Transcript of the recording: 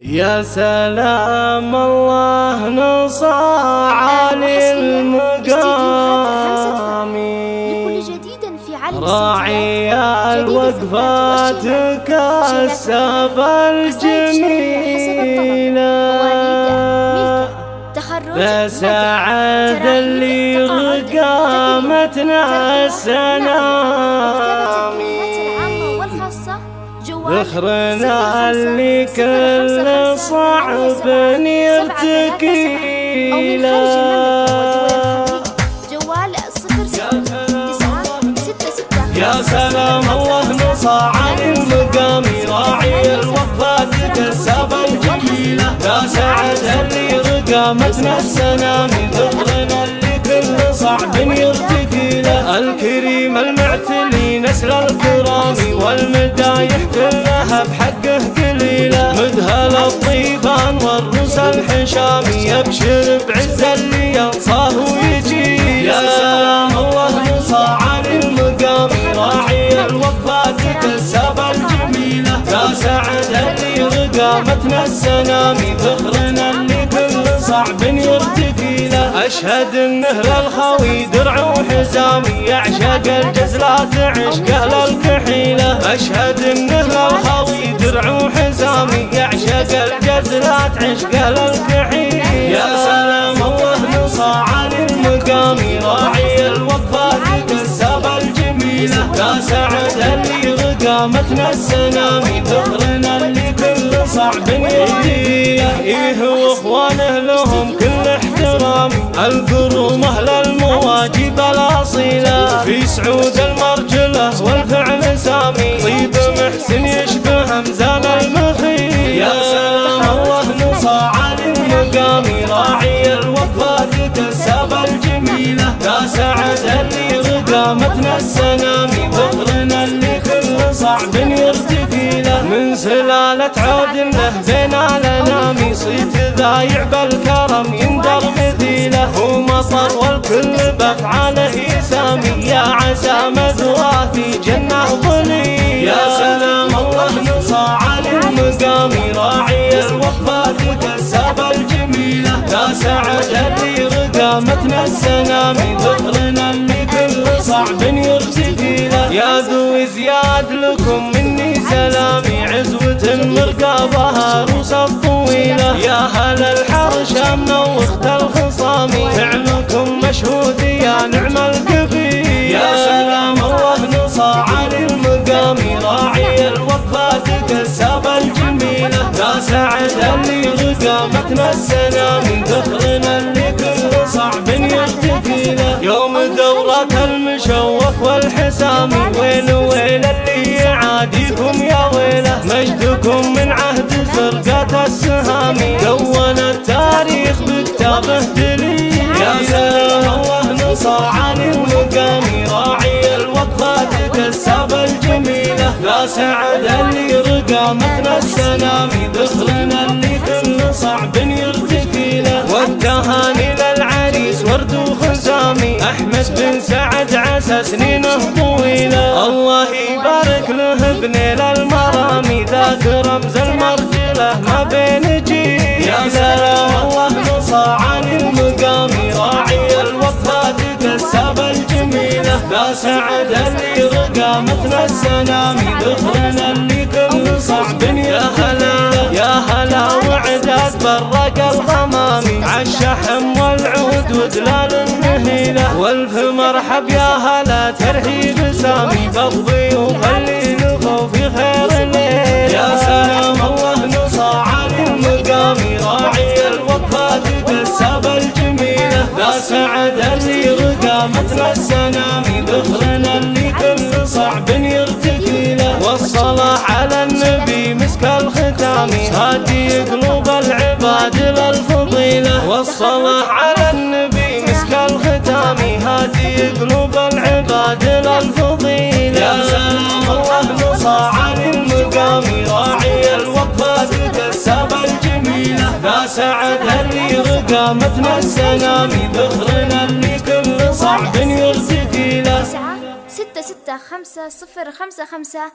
يا سلام الله نصاع للمقام راعي الوقفات كسب الجميلة. فسعد اللي رقامتنا السنامي ذخرنا اللي كل صعب يرتكي يا سلام الله نصاع عن المقام راعي الوقفات كسب الجميلة يا سعد اللي رقامتنا السنامي ذخرنا اللي كل صعب يرتكي له الكريم المعتلي نسل الكرام والمدايح كلها بحقه قليلة. مدهل الطيفان والروس الحشامي يبشر بعز اللي ينصاه ويجي يا سلام الله نصاع عن المقام راعي الوقفات كسب الجميلة. يا سعد اللي رقامتنا السنامي ذخرنا اللي كل صعب أشهد إنه للخوي درع وحزامي يعشق الجزلات عشق للكحيلة. أشهد إنه للخوي درع وحزامي يعشق الجزلات عشق للكحيلة. يا سلام الله نصاع للمقام راعي الوقفات كسب الجميلة. يا سعد اللي رقامتنا السنامي ذخرنا اللي كل صعب يهديه إيه واخوانه لهم كل احترامي القروم أهل المواجب الأصيلة. في سعود المرجلة والفعل سامي. طيب محسن يشبه امزان المخي يا سلام الله نصاع للمقام راعي الوقفات كسب الجميلة. يا سعد اللي رقامتنا السنامي ذخرنا اللي كل صعب يرتقي له من سلالة عود له بين صيت ذايع بالكرم يندر مثيله هو مطر والكل بأفعاله سامي يا عسى مثواه جنة ظلي يا سلام الله نصاع للمقام راعي الوقفات كسب الجميلة. يا سعد اللي رقامتنا السنامي ذخرنا اللي كل صعب يرتقي له يا ذو زياد لكم مني سلامي عزوة مرقابها روس الطويلة يا هل الحرشة منوخت الخصامي فعلكم مشهود يا نعم القبيل. يا سلام الله نصاع للمقام راعي الوقفات كسب الجميلة. يا سعد اللي رقامتنا السنامي دورة المشوق والحسامي ويل ويل اللي يعاديكم يا ويله؟ مجدكم من عهد فرقة السهامي دون التاريخ بكتابه دليل يا سلام الله نصاع للمقام راعي الوقفات كسب الجميلة. يا سعد اللي رقامتنا السنامي ذخرنا اللي كل صعب يرتقي له والتهاني احمد بن سعد عسى سنينه طويلة. الله يبارك له بنيل المرامي ذاك رمز المرجلة ما بين جيل. يا سلام. الله نصاع المقام راعي الوقفات كسب الجميلة. ذا سعد اللي رقامتنا السنامي ذخرنا اللي كل صعب يا هلا. يا هلا وعداد برق الغمامي عالشحم مرحب يا هلا ترحيب سامي بالضيوف اللي نفوا في خير الليل يا سلام الله نصاع للمقام راعي الوقفات كسب الجميلة. ذا سعد اللي رقامتنا السنامي ذخرنا اللي كل صعب يرتقي له والصلاة على النبي مسك الختام هادي قلوب العباد للفضيلة. والصلاة على سعد اللي رقامتنا السنامي ذخرنا اللي كل صعب له. ستة ستة خمسة صفر خمسة خمسة.